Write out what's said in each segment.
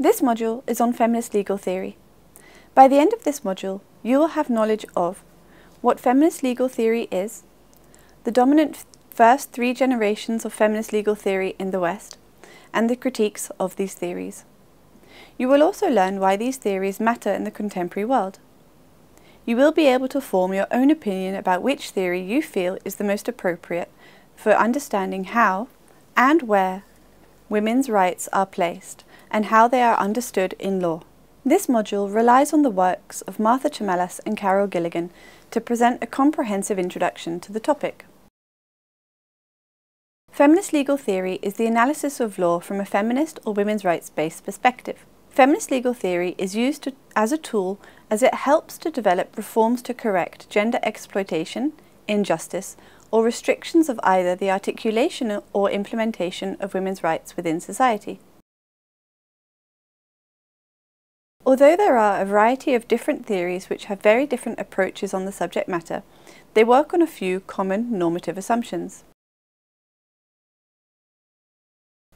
This module is on feminist legal theory. By the end of this module, you will have knowledge of what feminist legal theory is, the dominant first three generations of feminist legal theory in the West, and the critiques of these theories. You will also learn why these theories matter in the contemporary world. You will be able to form your own opinion about which theory you feel is the most appropriate for understanding how and where women's rights are placed and how they are understood in law. This module relies on the works of Martha Chamallas and Carol Gilligan to present a comprehensive introduction to the topic. Feminist legal theory is the analysis of law from a feminist or women's rights-based perspective. Feminist legal theory is used to, as a tool as it helps to develop reforms to correct gender exploitation, injustice, or restrictions of either the articulation or implementation of women's rights within society. Although there are a variety of different theories which have very different approaches on the subject matter, they work on a few common normative assumptions.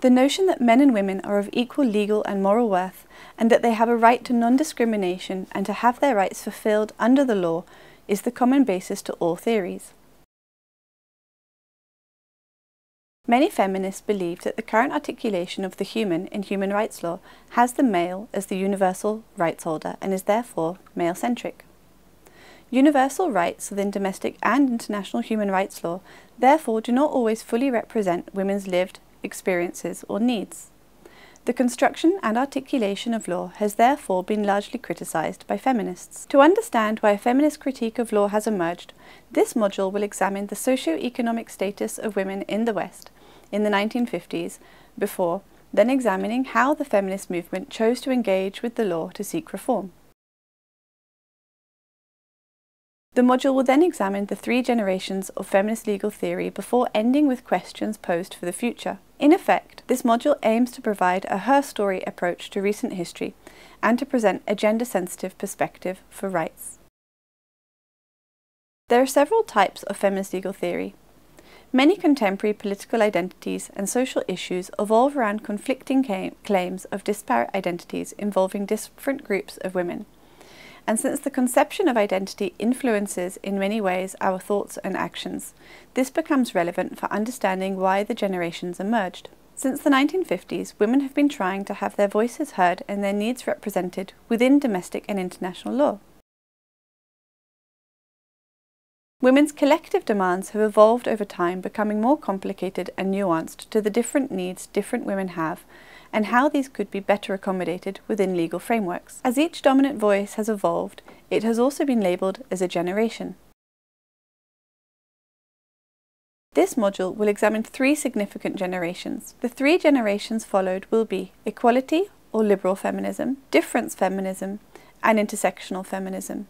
The notion that men and women are of equal legal and moral worth and that they have a right to non-discrimination and to have their rights fulfilled under the law is the common basis to all theories. Many feminists believe that the current articulation of the human in human rights law has the male as the universal rights holder and is therefore male-centric. Universal rights within domestic and international human rights law therefore do not always fully represent women's lived experiences or needs. The construction and articulation of law has therefore been largely criticised by feminists. To understand why a feminist critique of law has emerged, this module will examine the socio-economic status of women in the West in the 1950s before then examining how the feminist movement chose to engage with the law to seek reform. The module will then examine the three generations of feminist legal theory before ending with questions posed for the future. In effect, this module aims to provide a her story approach to recent history and to present a gender-sensitive perspective for rights. There are several types of feminist legal theory. Many contemporary political identities and social issues evolve around conflicting claims of disparate identities involving different groups of women. And since the conception of identity influences in many ways our thoughts and actions, this becomes relevant for understanding why the generations emerged. Since the 1950s, women have been trying to have their voices heard and their needs represented within domestic and international law. Women's collective demands have evolved over time, becoming more complicated and nuanced to the different needs different women have and how these could be better accommodated within legal frameworks. As each dominant voice has evolved, it has also been labelled as a generation. This module will examine three significant generations. The three generations followed will be equality or liberal feminism, difference feminism, and intersectional feminism.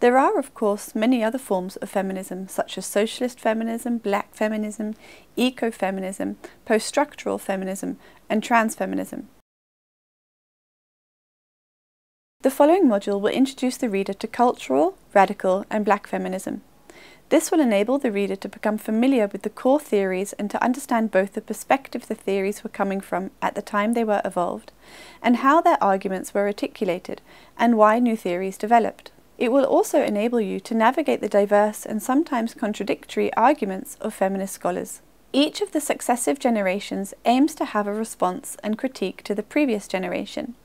There are, of course, many other forms of feminism, such as socialist feminism, black feminism, ecofeminism, post-structural feminism, and transfeminism. The following module will introduce the reader to cultural, radical, and black feminism. This will enable the reader to become familiar with the core theories and to understand both the perspective the theories were coming from at the time they were evolved, and how their arguments were articulated, and why new theories developed. It will also enable you to navigate the diverse and sometimes contradictory arguments of feminist scholars. Each of the successive generations aims to have a response and critique to the previous generation,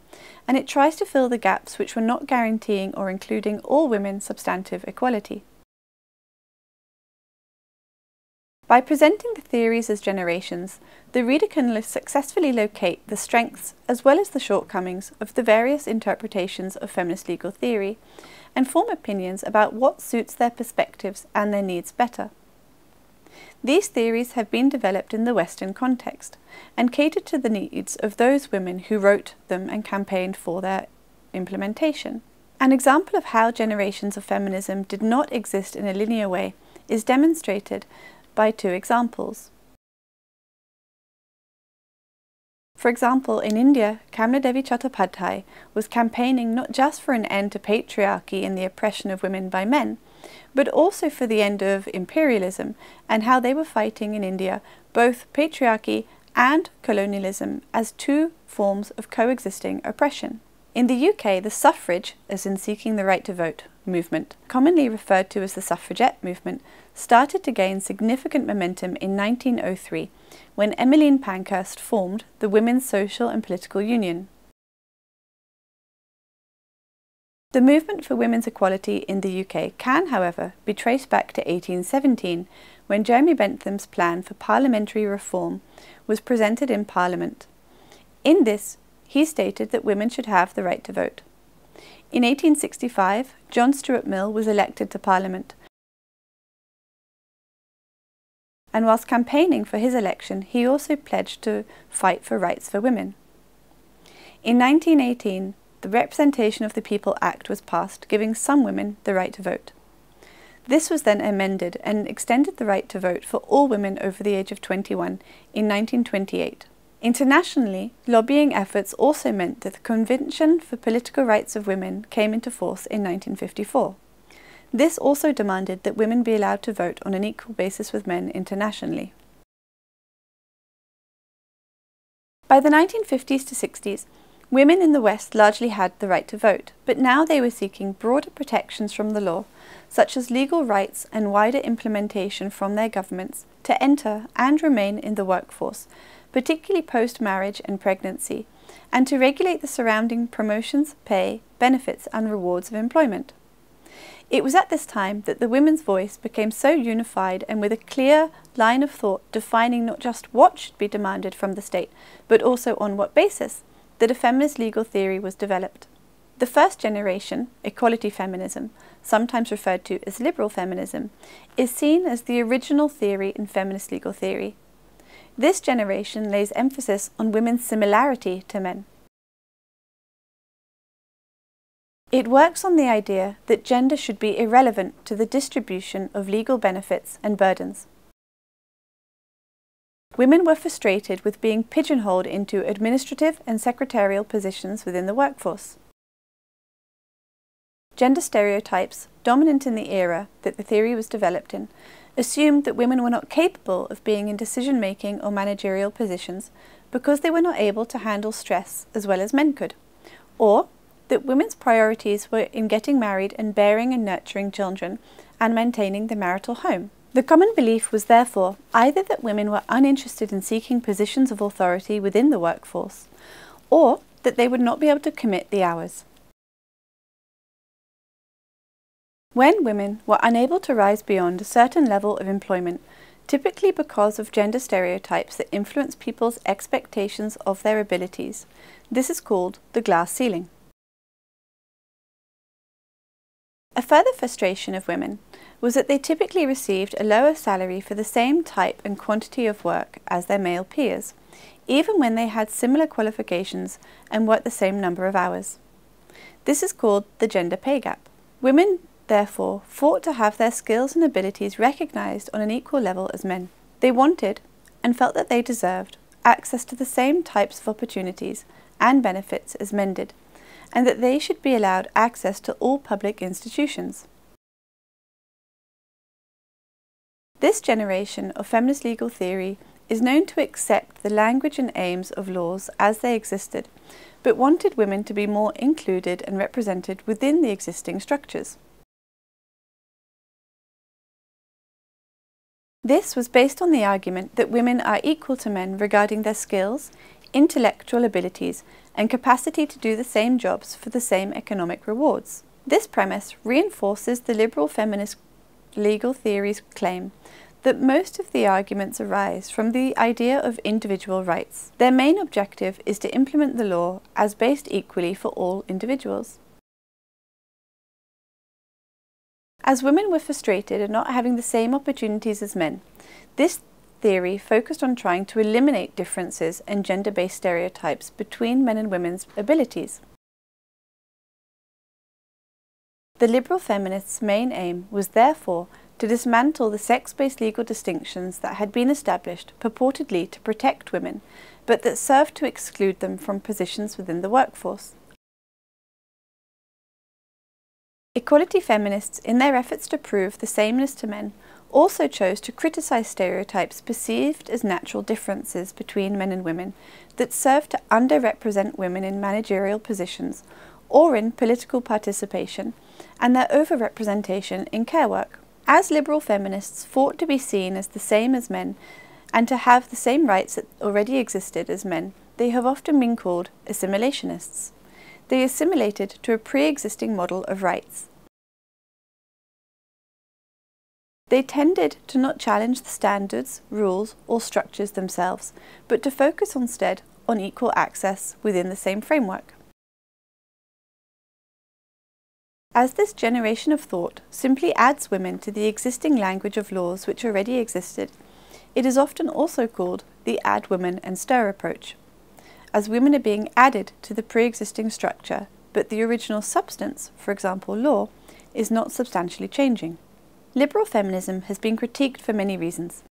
and it tries to fill the gaps which were not guaranteeing or including all women substantive equality. By presenting the theories as generations, the reader can successfully locate the strengths as well as the shortcomings of the various interpretations of feminist legal theory and form opinions about what suits their perspectives and their needs better. These theories have been developed in the Western context and catered to the needs of those women who wrote them and campaigned for their implementation. An example of how generations of feminism did not exist in a linear way is demonstrated by two examples. For example, in India, Kamla Devi Chattopadhyay was campaigning not just for an end to patriarchy and the oppression of women by men, but also for the end of imperialism and how they were fighting in India both patriarchy and colonialism as two forms of coexisting oppression. In the UK, the suffrage, as in seeking the right to vote, movement, commonly referred to as the suffragette movement, started to gain significant momentum in 1903 when Emmeline Pankhurst formed the Women's Social and Political Union. The movement for women's equality in the UK can, however, be traced back to 1817 when Jeremy Bentham's plan for parliamentary reform was presented in Parliament. In this, he stated that women should have the right to vote. In 1865, John Stuart Mill was elected to Parliament, and whilst campaigning for his election, he also pledged to fight for rights for women. In 1918, the Representation of the People Act was passed, giving some women the right to vote. This was then amended and extended the right to vote for all women over the age of 21 in 1928. Internationally, lobbying efforts also meant that the Convention for Political Rights of Women came into force in 1954. This also demanded that women be allowed to vote on an equal basis with men internationally. By the 1950s to 60s, Women in the West largely had the right to vote, but now they were seeking broader protections from the law, such as legal rights and wider implementation from their governments to enter and remain in the workforce, particularly post-marriage and pregnancy, and to regulate the surrounding promotions, pay, benefits and rewards of employment. It was at this time that the women's voice became so unified and with a clear line of thought defining not just what should be demanded from the state, but also on what basis, that a feminist legal theory was developed. The first generation, equality feminism, sometimes referred to as liberal feminism, is seen as the original theory in feminist legal theory. This generation lays emphasis on women's similarity to men. It works on the idea that gender should be irrelevant to the distribution of legal benefits and burdens. Women were frustrated with being pigeonholed into administrative and secretarial positions within the workforce. Gender stereotypes, dominant in the era that the theory was developed in, assumed that women were not capable of being in decision-making or managerial positions because they were not able to handle stress as well as men could, or that women's priorities were in getting married and bearing and nurturing children and maintaining the marital home. The common belief was therefore either that women were uninterested in seeking positions of authority within the workforce, or that they would not be able to commit the hours. When women were unable to rise beyond a certain level of employment, typically because of gender stereotypes that influence people's expectations of their abilities, this is called the glass ceiling. A further frustration of women was that they typically received a lower salary for the same type and quantity of work as their male peers, even when they had similar qualifications and worked the same number of hours. This is called the gender pay gap. Women, therefore, fought to have their skills and abilities recognised on an equal level as men. They wanted, and felt that they deserved, access to the same types of opportunities and benefits as men did, and that they should be allowed access to all public institutions. This generation of feminist legal theory is known to accept the language and aims of laws as they existed, but wanted women to be more included and represented within the existing structures. This was based on the argument that women are equal to men regarding their skills, intellectual abilities and capacity to do the same jobs for the same economic rewards. This premise reinforces the liberal feminist legal theory's claim that most of the arguments arise from the idea of individual rights. Their main objective is to implement the law as based equally for all individuals. As women were frustrated at not having the same opportunities as men, this theory focused on trying to eliminate differences and gender-based stereotypes between men and women's abilities. The liberal feminists' main aim was therefore to dismantle the sex-based legal distinctions that had been established purportedly to protect women, but that served to exclude them from positions within the workforce. Equality feminists, in their efforts to prove the sameness to men, also chose to criticise stereotypes perceived as natural differences between men and women that serve to underrepresent women in managerial positions or in political participation and their overrepresentation in care work. As liberal feminists fought to be seen as the same as men and to have the same rights that already existed as men, they have often been called assimilationists. They assimilated to a pre-existing model of rights. They tended to not challenge the standards, rules, or structures themselves, but to focus instead on equal access within the same framework. As this generation of thought simply adds women to the existing language of laws which already existed, it is often also called the add women and stir approach, as women are being added to the pre-existing structure, but the original substance, for example law, is not substantially changing. Liberal feminism has been critiqued for many reasons.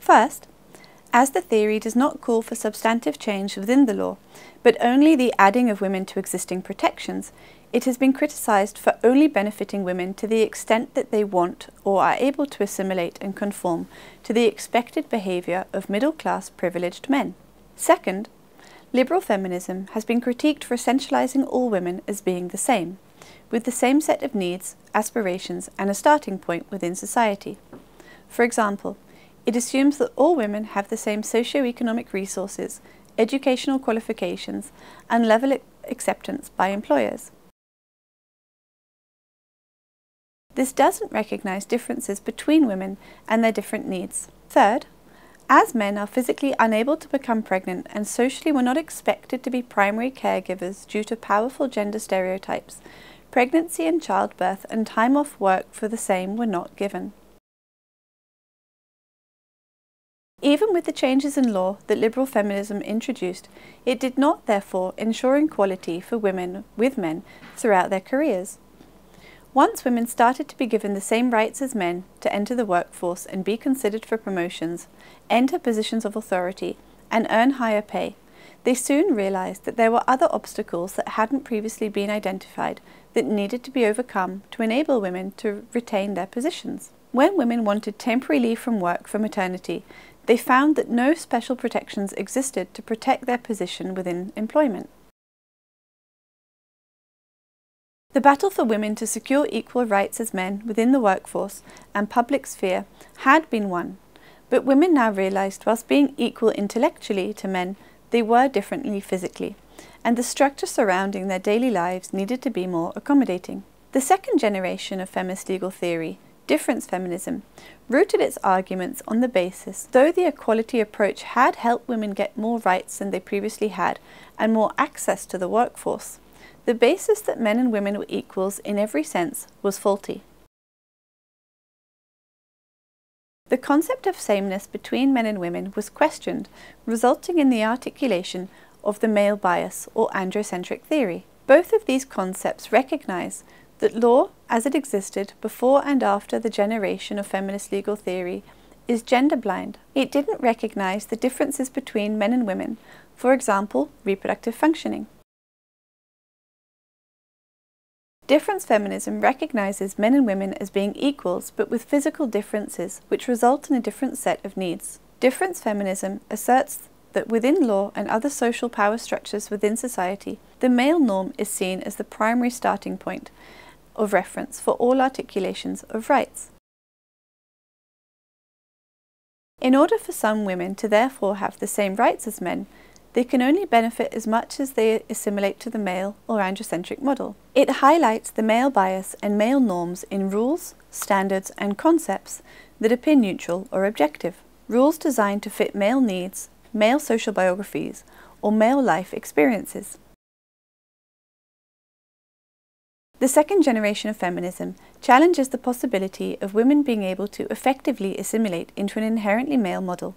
First, as the theory does not call for substantive change within the law, but only the adding of women to existing protections, it has been criticised for only benefiting women to the extent that they want or are able to assimilate and conform to the expected behaviour of middle-class privileged men. Second, liberal feminism has been critiqued for essentialising all women as being the same, with the same set of needs, aspirations and a starting point within society. For example, it assumes that all women have the same socio-economic resources, educational qualifications and level of acceptance by employers. This doesn't recognise differences between women and their different needs. Third, as men are physically unable to become pregnant and socially were not expected to be primary caregivers due to powerful gender stereotypes, pregnancy and childbirth and time off work for the same were not given. Even with the changes in law that liberal feminism introduced, it did not therefore ensure equality for women with men throughout their careers. Once women started to be given the same rights as men to enter the workforce and be considered for promotions, enter positions of authority, and earn higher pay, they soon realised that there were other obstacles that hadn't previously been identified that needed to be overcome to enable women to retain their positions. When women wanted temporary leave from work for maternity, they found that no special protections existed to protect their position within employment. The battle for women to secure equal rights as men within the workforce and public sphere had been won, but women now realised whilst being equal intellectually to men, they were differently physically, and the structure surrounding their daily lives needed to be more accommodating. The second generation of feminist legal theory difference feminism, rooted its arguments on the basis though the equality approach had helped women get more rights than they previously had and more access to the workforce, the basis that men and women were equals in every sense was faulty. The concept of sameness between men and women was questioned, resulting in the articulation of the male bias or androcentric theory. Both of these concepts recognize that law, as it existed before and after the generation of feminist legal theory, is gender blind. It didn't recognize the differences between men and women, for example, reproductive functioning. Difference feminism recognizes men and women as being equals but with physical differences which result in a different set of needs. Difference feminism asserts that within law and other social power structures within society, the male norm is seen as the primary starting point of reference for all articulations of rights. In order for some women to therefore have the same rights as men, they can only benefit as much as they assimilate to the male or androcentric model. It highlights the male bias and male norms in rules, standards and concepts that appear neutral or objective. Rules designed to fit male needs, male social biographies, or male life experiences. The second generation of feminism challenges the possibility of women being able to effectively assimilate into an inherently male model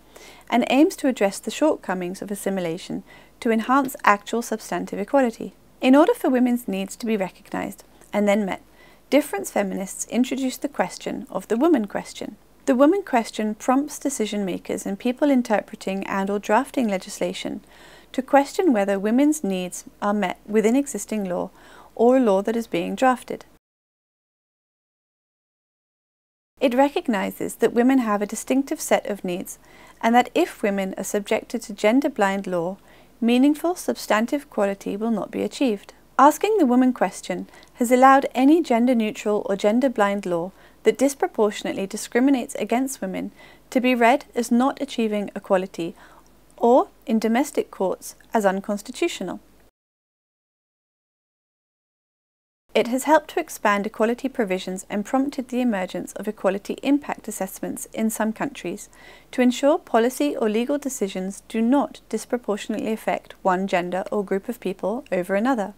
and aims to address the shortcomings of assimilation to enhance actual substantive equality. In order for women's needs to be recognised and then met, difference feminists introduced the question of the woman question. The woman question prompts decision makers and people interpreting and or drafting legislation to question whether women's needs are met within existing law or a law that is being drafted. It recognises that women have a distinctive set of needs and that if women are subjected to gender blind law, meaningful substantive quality will not be achieved. Asking the woman question has allowed any gender neutral or gender blind law that disproportionately discriminates against women to be read as not achieving equality or, in domestic courts, as unconstitutional. It has helped to expand equality provisions and prompted the emergence of equality impact assessments in some countries to ensure policy or legal decisions do not disproportionately affect one gender or group of people over another.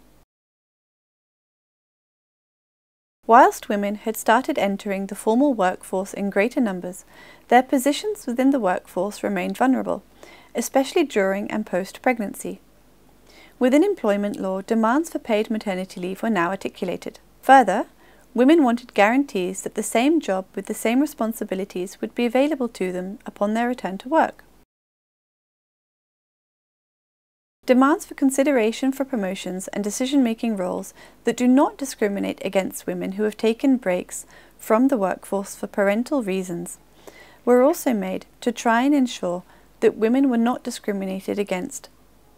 Whilst women had started entering the formal workforce in greater numbers, their positions within the workforce remained vulnerable, especially during and post-pregnancy. Within employment law, demands for paid maternity leave were now articulated. Further, women wanted guarantees that the same job with the same responsibilities would be available to them upon their return to work. Demands for consideration for promotions and decision-making roles that do not discriminate against women who have taken breaks from the workforce for parental reasons were also made to try and ensure that women were not discriminated against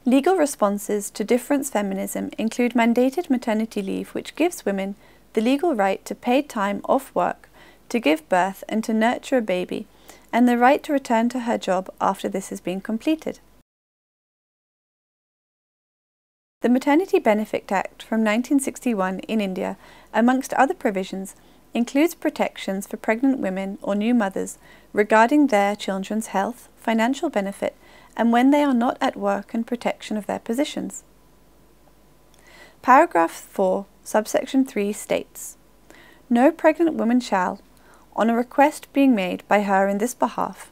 Legal responses to difference feminism include mandated maternity leave, which gives women the legal right to paid time off work, to give birth and to nurture a baby, and the right to return to her job after this has been completed. The Maternity Benefit Act from 1961 in India, amongst other provisions, includes protections for pregnant women or new mothers regarding their children's health, financial benefit, and when they are not at work and protection of their positions. Paragraph 4, subsection 3 states, No pregnant woman shall, on a request being made by her in this behalf,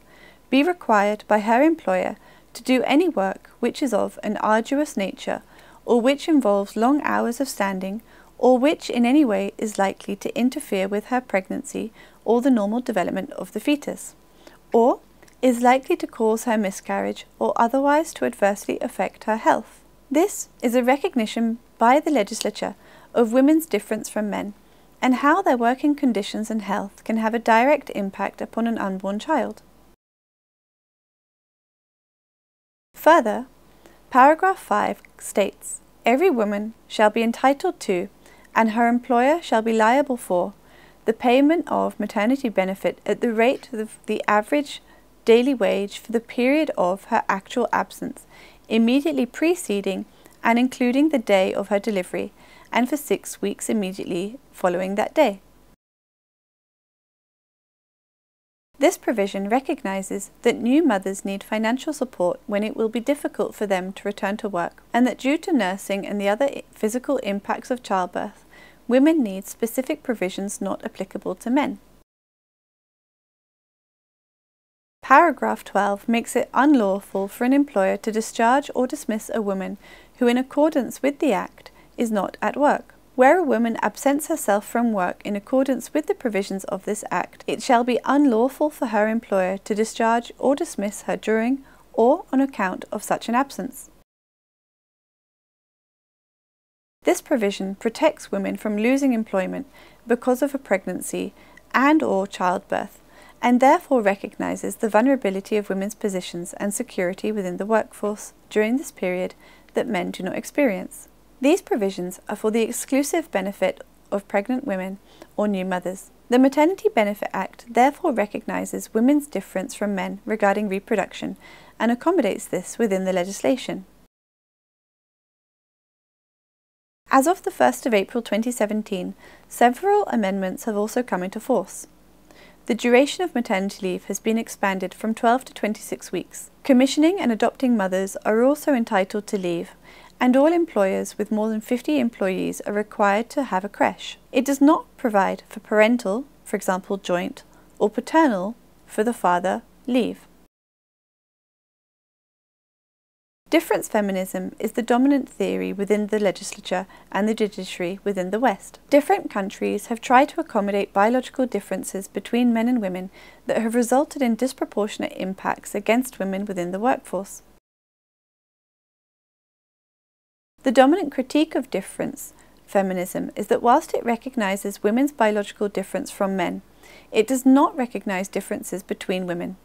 be required by her employer to do any work which is of an arduous nature, or which involves long hours of standing, or which in any way is likely to interfere with her pregnancy or the normal development of the fetus, or is likely to cause her miscarriage or otherwise to adversely affect her health. This is a recognition by the legislature of women's difference from men and how their working conditions and health can have a direct impact upon an unborn child. Further, paragraph 5 states, Every woman shall be entitled to, and her employer shall be liable for, the payment of maternity benefit at the rate of the average daily wage for the period of her actual absence, immediately preceding and including the day of her delivery, and for six weeks immediately following that day. This provision recognises that new mothers need financial support when it will be difficult for them to return to work, and that due to nursing and the other physical impacts of childbirth, women need specific provisions not applicable to men. Paragraph 12 makes it unlawful for an employer to discharge or dismiss a woman who, in accordance with the Act, is not at work. Where a woman absents herself from work in accordance with the provisions of this Act, it shall be unlawful for her employer to discharge or dismiss her during or on account of such an absence. This provision protects women from losing employment because of a pregnancy and or childbirth and therefore recognises the vulnerability of women's positions and security within the workforce during this period that men do not experience. These provisions are for the exclusive benefit of pregnant women or new mothers. The Maternity Benefit Act therefore recognises women's difference from men regarding reproduction and accommodates this within the legislation. As of the 1st of April 2017, several amendments have also come into force. The duration of maternity leave has been expanded from 12 to 26 weeks. Commissioning and adopting mothers are also entitled to leave, and all employers with more than 50 employees are required to have a creche. It does not provide for parental, for example joint, or paternal, for the father, leave. Difference feminism is the dominant theory within the legislature and the judiciary within the West. Different countries have tried to accommodate biological differences between men and women that have resulted in disproportionate impacts against women within the workforce. The dominant critique of difference feminism is that whilst it recognises women's biological difference from men, it does not recognise differences between women.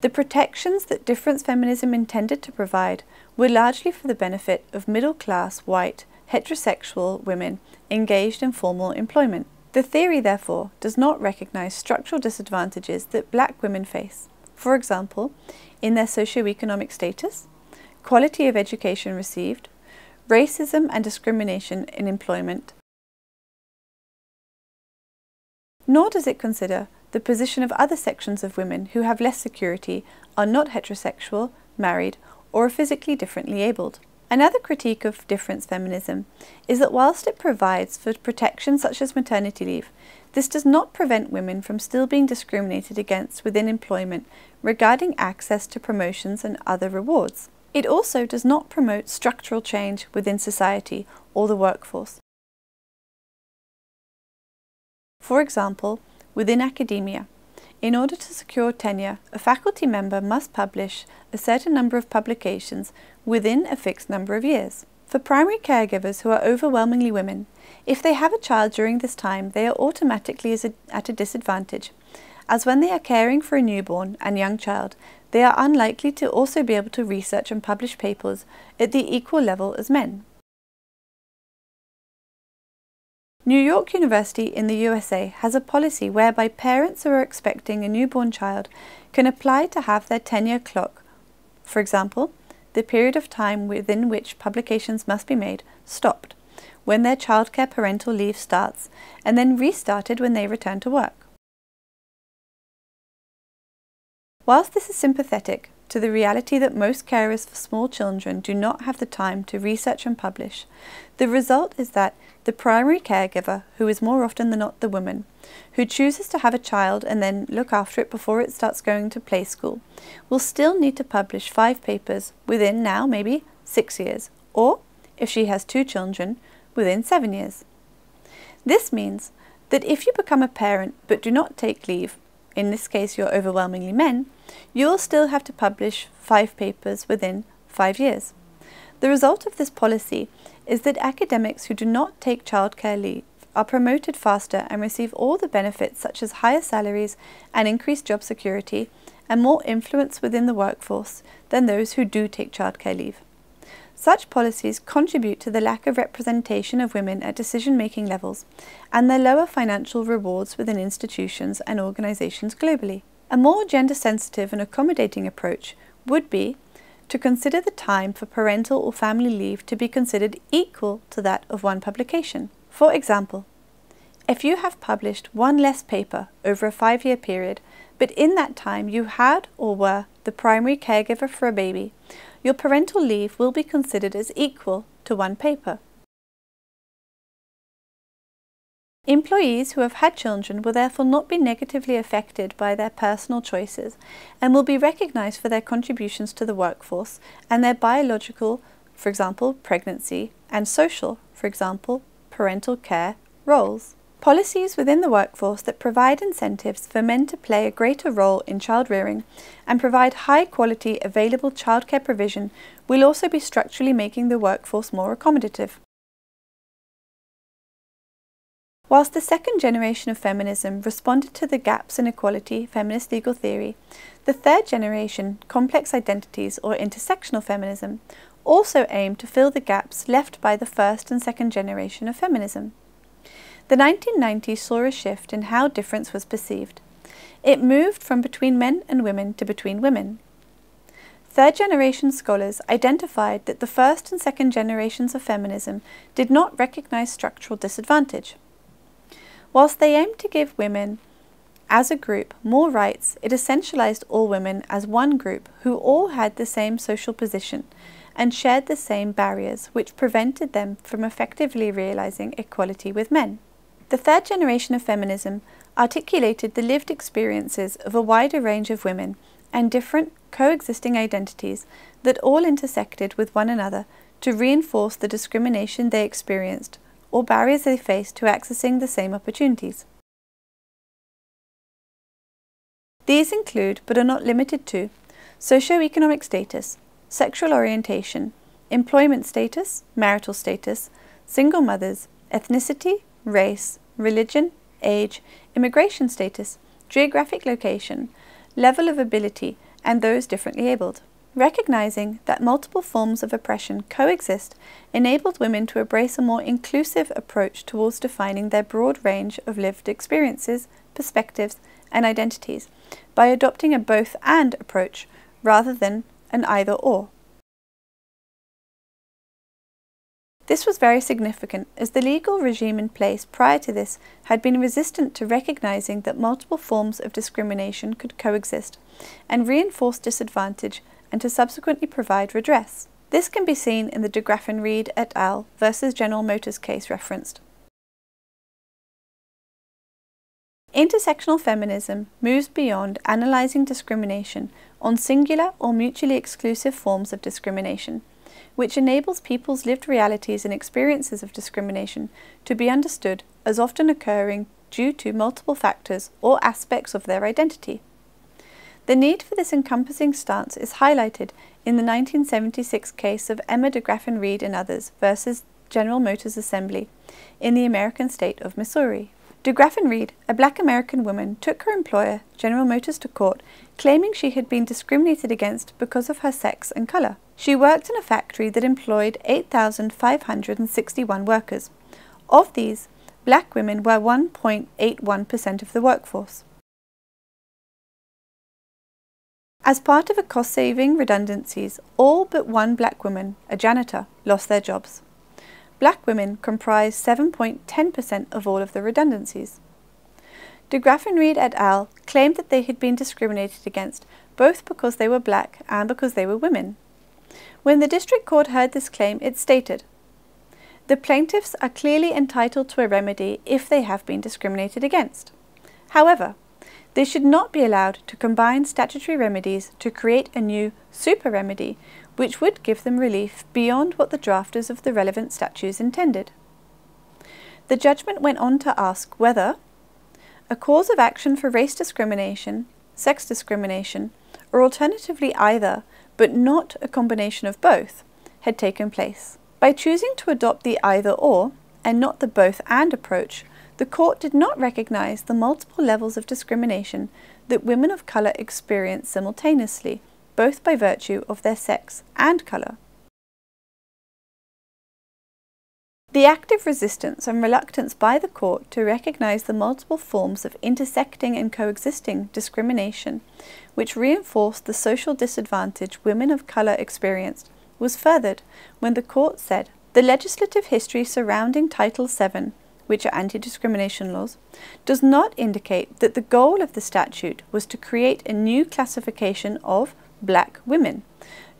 The protections that difference feminism intended to provide were largely for the benefit of middle class, white, heterosexual women engaged in formal employment. The theory, therefore, does not recognise structural disadvantages that black women face, for example, in their socio-economic status, quality of education received, racism and discrimination in employment, nor does it consider the position of other sections of women who have less security, are not heterosexual, married, or are physically differently abled. Another critique of difference feminism is that whilst it provides for protection such as maternity leave, this does not prevent women from still being discriminated against within employment regarding access to promotions and other rewards. It also does not promote structural change within society or the workforce. For example, within academia. In order to secure tenure, a faculty member must publish a certain number of publications within a fixed number of years. For primary caregivers who are overwhelmingly women, if they have a child during this time, they are automatically at a disadvantage, as when they are caring for a newborn and young child, they are unlikely to also be able to research and publish papers at the equal level as men. New York University in the USA has a policy whereby parents who are expecting a newborn child can apply to have their tenure clock, for example, the period of time within which publications must be made, stopped when their childcare parental leave starts and then restarted when they return to work. Whilst this is sympathetic, to the reality that most carers for small children do not have the time to research and publish, the result is that the primary caregiver, who is more often than not the woman, who chooses to have a child and then look after it before it starts going to play school, will still need to publish five papers within now maybe six years, or, if she has two children, within seven years. This means that if you become a parent but do not take leave, in this case you're overwhelmingly men, you'll still have to publish five papers within five years. The result of this policy is that academics who do not take childcare leave are promoted faster and receive all the benefits such as higher salaries and increased job security and more influence within the workforce than those who do take childcare leave. Such policies contribute to the lack of representation of women at decision-making levels and their lower financial rewards within institutions and organisations globally. A more gender-sensitive and accommodating approach would be to consider the time for parental or family leave to be considered equal to that of one publication. For example, if you have published one less paper over a five-year period, but in that time you had or were the primary caregiver for a baby, your parental leave will be considered as equal to one paper. Employees who have had children will therefore not be negatively affected by their personal choices and will be recognised for their contributions to the workforce and their biological, for example, pregnancy, and social, for example, parental care, roles. Policies within the workforce that provide incentives for men to play a greater role in child rearing and provide high quality available childcare provision will also be structurally making the workforce more accommodative. Whilst the second generation of feminism responded to the gaps in equality, feminist legal theory, the third generation, complex identities or intersectional feminism, also aimed to fill the gaps left by the first and second generation of feminism. The 1990s saw a shift in how difference was perceived. It moved from between men and women to between women. Third generation scholars identified that the first and second generations of feminism did not recognize structural disadvantage. Whilst they aimed to give women as a group more rights, it essentialized all women as one group who all had the same social position and shared the same barriers which prevented them from effectively realizing equality with men. The third generation of feminism articulated the lived experiences of a wider range of women and different coexisting identities that all intersected with one another to reinforce the discrimination they experienced or barriers they faced to accessing the same opportunities. These include, but are not limited to, socio-economic status, sexual orientation, employment status, marital status, single mothers, ethnicity, race, religion, age, immigration status, geographic location, level of ability, and those differently abled. Recognizing that multiple forms of oppression coexist enabled women to embrace a more inclusive approach towards defining their broad range of lived experiences, perspectives, and identities by adopting a both and approach rather than an either or. This was very significant as the legal regime in place prior to this had been resistant to recognizing that multiple forms of discrimination could coexist and reinforce disadvantage and to subsequently provide redress. This can be seen in the de Graffenried et al. versus General Motors case referenced. Intersectional feminism moves beyond analysing discrimination on singular or mutually exclusive forms of discrimination which enables people's lived realities and experiences of discrimination to be understood as often occurring due to multiple factors or aspects of their identity. The need for this encompassing stance is highlighted in the 1976 case of Emma de Graffenried and others versus General Motors Assembly in the American state of Missouri. De Graffenried, a black American woman, took her employer, General Motors, to court, claiming she had been discriminated against because of her sex and colour. She worked in a factory that employed 8,561 workers. Of these, black women were 1.81% of the workforce. As part of a cost-saving redundancies, all but one black woman, a janitor, lost their jobs. Black women comprise 7.10% of all of the redundancies. De Graffenried et al. claimed that they had been discriminated against both because they were black and because they were women. When the district court heard this claim, it stated, The plaintiffs are clearly entitled to a remedy if they have been discriminated against. However, they should not be allowed to combine statutory remedies to create a new super remedy which would give them relief beyond what the drafters of the relevant statutes intended. The judgment went on to ask whether a cause of action for race discrimination, sex discrimination, or alternatively either but not a combination of both, had taken place. By choosing to adopt the either or, and not the both and approach, the court did not recognize the multiple levels of discrimination that women of colour experience simultaneously, both by virtue of their sex and colour. The active resistance and reluctance by the court to recognise the multiple forms of intersecting and coexisting discrimination, which reinforced the social disadvantage women of colour experienced, was furthered when the court said the legislative history surrounding Title VII, which are anti-discrimination laws, does not indicate that the goal of the statute was to create a new classification of black women,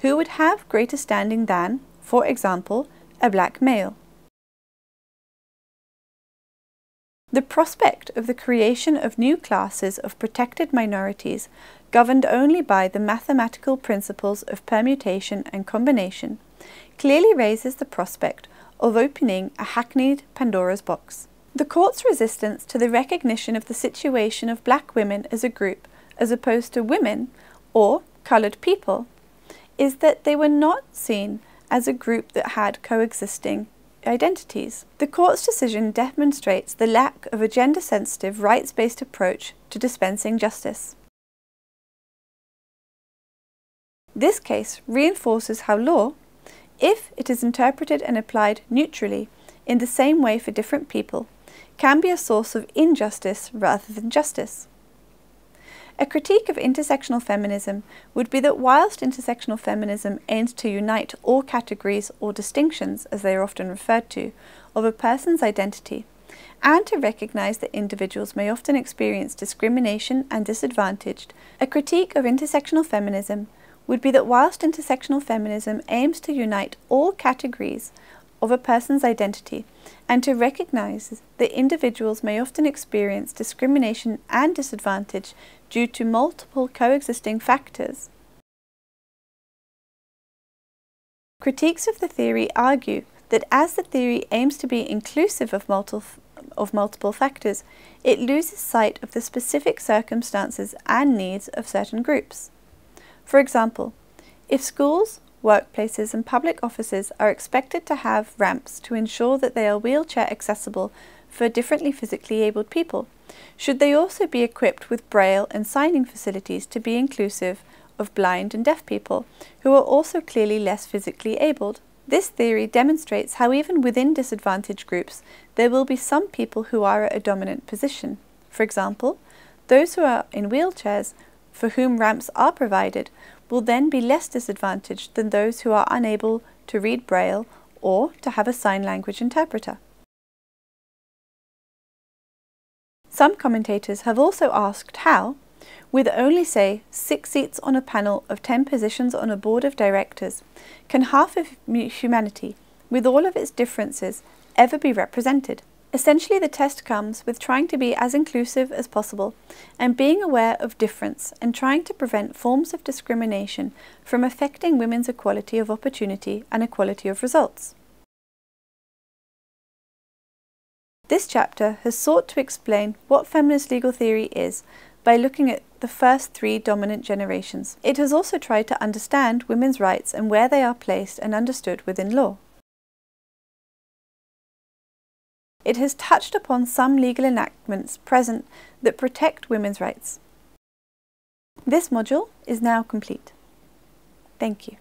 who would have greater standing than, for example, a black male. The prospect of the creation of new classes of protected minorities governed only by the mathematical principles of permutation and combination clearly raises the prospect of opening a hackneyed Pandora's box. The court's resistance to the recognition of the situation of black women as a group as opposed to women or coloured people is that they were not seen as a group that had coexisting identities. The court's decision demonstrates the lack of a gender sensitive, rights based approach to dispensing justice. This case reinforces how law, if it is interpreted and applied neutrally in the same way for different people, can be a source of injustice rather than justice. A critique of intersectional feminism would be that whilst intersectional feminism aims to unite all categories or distinctions, as they are often referred to, of a person's identity, and to recognise that individuals may often experience discrimination and disadvantage, a critique of intersectional feminism would be that whilst intersectional feminism aims to unite all categories of a person's identity and to recognise that individuals may often experience discrimination and disadvantage due to multiple coexisting factors. Critiques of the theory argue that as the theory aims to be inclusive of, multi of multiple factors, it loses sight of the specific circumstances and needs of certain groups. For example, if schools, workplaces and public offices are expected to have ramps to ensure that they are wheelchair accessible for differently physically abled people? Should they also be equipped with braille and signing facilities to be inclusive of blind and deaf people, who are also clearly less physically abled? This theory demonstrates how even within disadvantaged groups there will be some people who are at a dominant position. For example, those who are in wheelchairs, for whom ramps are provided, will then be less disadvantaged than those who are unable to read Braille or to have a sign language interpreter. Some commentators have also asked how, with only, say, six seats on a panel of ten positions on a board of directors, can half of humanity, with all of its differences, ever be represented? Essentially, the test comes with trying to be as inclusive as possible and being aware of difference and trying to prevent forms of discrimination from affecting women's equality of opportunity and equality of results. This chapter has sought to explain what feminist legal theory is by looking at the first three dominant generations. It has also tried to understand women's rights and where they are placed and understood within law. It has touched upon some legal enactments present that protect women's rights. This module is now complete. Thank you.